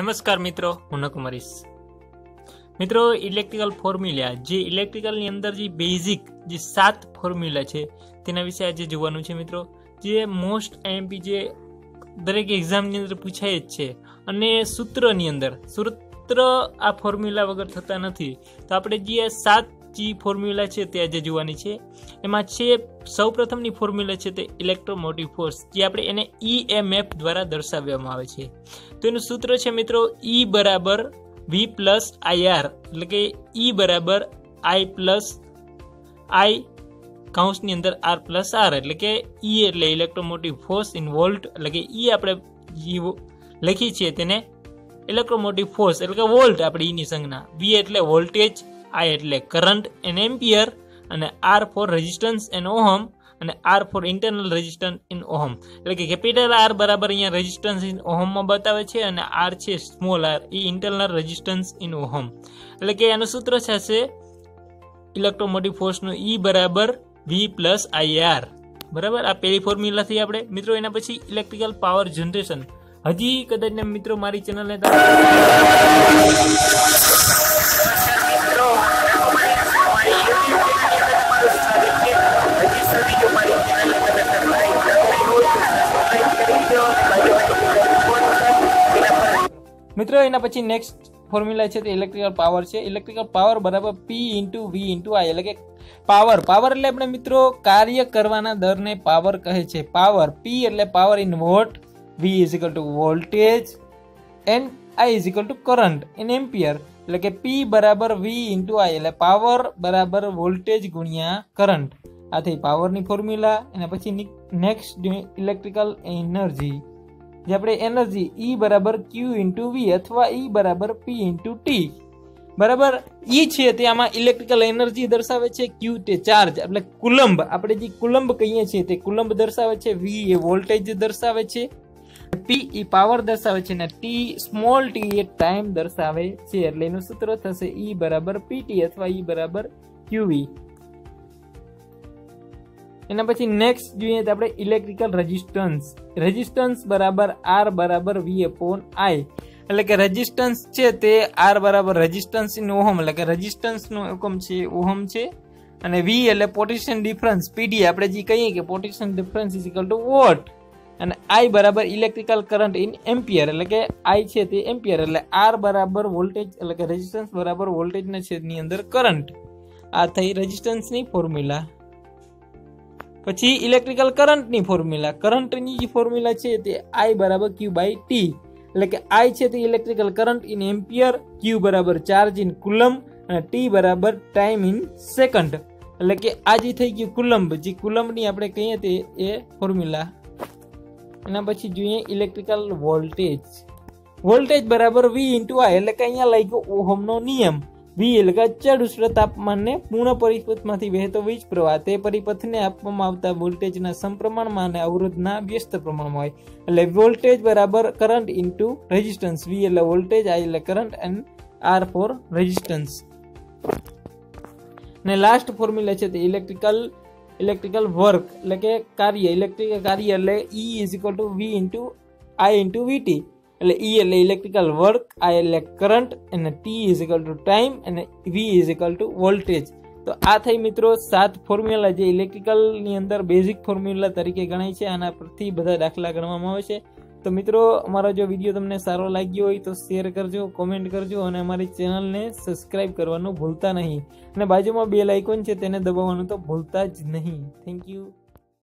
નમસ્કાર મિત્રો, હું નકુમરીશ મિત્રો ઇલેક્ટ્રિકલ ફોર્મ્યુલા જે ઇલેક્ટ્રિકલની અંદર જે બેઝિક જે સાત ફોર્મ્યુલા છે, તેના વિશે આજે જોવાનું છે મિત્રો. જે મોસ્ટ આઈએમપી જે દરેક એક્ઝામની અંદર પૂછાય જ છે. અને સૂત્રની અંદર, સૂત્ર આ ફોર્મ્યુલા વગર થતા નથી. તો આપણે જે સાત જે ફોર્મ્યુલા છે તે આજે જોવાની છે. એમાં છે સૌપ્રથમની ફોર્મ્યુલા છે તે ઇલેક્ટ્રોમોટિવ ફોર્સ, જે આપણે એને ઈએમએફ દ્વારા દર્શાવવામાં આવે છે. તો એનું સૂત્ર છે મિત્રો ઈ બરાબર વી પ્લસ આઈઆર એટલે કે ઈ બરાબર આઈ પ્લસ આઈ કાઉન્સની અંદર આર પ્લસ આર, એટલે કે ઈ એટલે ઇલેક્ટ્રોમોટિવ ફોર્સ ઇન વોલ્ટ એટલે કે ઈ આપણે લખી છીએ તેને ઇલેક્ટ્રોમોટિવ ફોર્સ, એટલે કે વોલ્ટ આપણે ઈની સંજ્ઞા. વી એટલે વોલ્ટેજ આઈ એટલે કરંટ એન એમ્પિયર અને R for resistance in ohm અને R for internal resistance in ohm એટલે કે કેપિટલ આર બરાબર અહીંયા રેઝિસ્ટન્સ ઇન ઓહમમાં બતાવે છે અને આર છે સ્મોલ આર એ ઇન્ટરનલ રેઝિસ્ટન્સ ઇન ઓહમ એટલે કે એનું સૂત્ર છે ઇલેક્ટ્રોમોટિવ ફોર્સનું ઈ બરાબર વી પ્લસ આઈ આર બરાબર? આ પહેલી ફોર્મ્યુલાથી આપણે. મિત્રો, એના પછી ઇલેક્ટ્રિકલ પાવર જનરેશન હજી કદાચ મિત્રો મારી ચેનલને મિત્રો, એના પછી નેક્સ્ટ ફોર્મ્યુલા છે, તે ઇલેક્ટ્રિકલ પાવર છે. ઇલેક્ટ્રિકલ પાવર બરાબર પી ઇન્ટુ વી ઇન્ટુ આઈ એટલે કે પાવર પાવર એટલે આપણે મિત્રો કાર્ય કરવાના દરને પાવર કહે છે. પાવર પી એટલે power in watt V is equal to voltage and I is equal to current in ampere એટલે કે પી બરાબર વી ઇન્ટુ આઈ એટલે પાવર બરાબર વોલ્ટેજ ગુણ્યા કરંટ આ થઈ પાવરની ફોર્મ્યુલા એના પછી નેક્સ્ટ ઇલેક્ટ્રિકલ એનર્જી જે આપણે એનર્જી ઈ બરાબર ક્યુ ઇન્ટુ વી અથવા ઈ બરાબર પી ઇન્ટુ ટી બરાબર? ઈ છે તે આમાં ઇલેક્ટ્રિકલ એનર્જી દર્શાવે છે ક્યુ તે ચાર્જ એટલે કુલંબ. આપણે જે કુલંબ કહીએ છીએ તે કુલંબ દર્શાવે છે વી એ વોલ્ટેજ દર્શાવે છે. પી ઈ પાવર દર્શાવે છે અને ટી સ્મોલ ટી એ ટાઈમ દર્શાવે છે. એટલે એનું સૂત્ર થશે ઈ બરાબર પીટી અથવા ઈ બરાબર ક્યુવી એના પછી નેક્સ્ટ જોઈએ તો આપણે ઇલેક્ટ્રિકલ રેઝિસ્ટન્સ રેઝિસ્ટન્સ બરાબર આર બરાબર વી અપોન આઈ એટલે કે રેઝિસ્ટન્સ છે તે આર બરાબર રેઝિસ્ટન્સ ઇન ઓહમ. એટલે કે રેઝિસ્ટન્સનો એકમ છે, ઓહમ છે. અને વી એટલે પોટેશિયમ ડિફરન્સ પીડી આપણે જે કહીએ કે potassium difference is equal to watt અને આઈ બરાબર ઇલેક્ટ્રિકલ કરંટ ઇન એમ્પિયર એટલે કે આઈ છે તે એમ્પિયર એટલે આર બરાબર વોલ્ટેજ એટલે કે રેઝિસ્ટન્સ બરાબર વોલ્ટેજના છેદની અંદર કરંટ આ થઈ રેઝિસ્ટન્સની ફોર્મ્યુલા પછી ઇલેક્ટ્રિકલ કરંટની ફોર્મ્યુલા કરંટની જે ફોર્મ્યુલા છે તે આઈ બરાબર ક્યુ બાય ટી એટલે કે આઈ છે તે electrical current in ampere Q બરાબર ચાર્જ ઇન કુલમ અને ટી બરાબર ટાઈમ ઇન સેકન્ડ એટલે કે આ જે થઈ ગયું કુલંબ જે કુલંબની આપણે કહીએ તે એ ફોર્મ્યુલા એના પછી જોઈએ ઇલેક્ટ્રિકલ વોલ્ટેજ વોલ્ટેજ બરાબર વી ઇન્ટુ આઈ એટલે કે અહીંયા લાગ્યો ઓહમનો નિયમ. વી એટલે કે અચળ ઉષ્ણ તાપમાનને પૂર્ણ પરિપથમાંથી વહેતો વીજ પ્રવાહ તે પરિપથને આપવામાં આવતા વોલ્ટેજના સમપ્રમાણમાં અને અવરોધના વ્યસ્ત પ્રમાણમાં હોય. એટલે વોલ્ટેજ બરાબર કરંટ ઇન્ટુ રેઝિસ્ટન્સ વી એટલે વોલ્ટેજ આઈ એટલે current and R for resistance ને લાસ્ટ ફોર્મ્યુલા છે તે ઇલેક્ટ્રિકલ ઇલેક્ટ્રિકલ વર્ક એટલે કે કાર્ય ઇલેક્ટ્રિકલ કાર્ય એટલે E is equal to V into I into VT એટલે ઈ એટલે ઇલેક્ટ્રિકલ વર્ક આ એટલે કરંટ અને T is equal to time અને V is equal to voltage તો આ થઈ મિત્રો સાત ફોર્મ્યુલા જે ઇલેક્ટ્રિકલની અંદર બેઝિક ફોર્મ્યુલા તરીકે ગણાય છે, આના પરથી બધા દાખલા ગણવામાં આવે છે. તો મિત્રો, અમારો જો વીડિયો તમને સારો લાગ્યો હોય તો શેર કરજો કોમેન્ટ કરજો, અને અમારી ચેનલને સબસ્ક્રાઈબ કરવાનું ભૂલતા નહીં. અને બાજુમાં બે લાઇકોન છે, તેને દબાવવાનું તો ભૂલતા જ નહીં. Thank you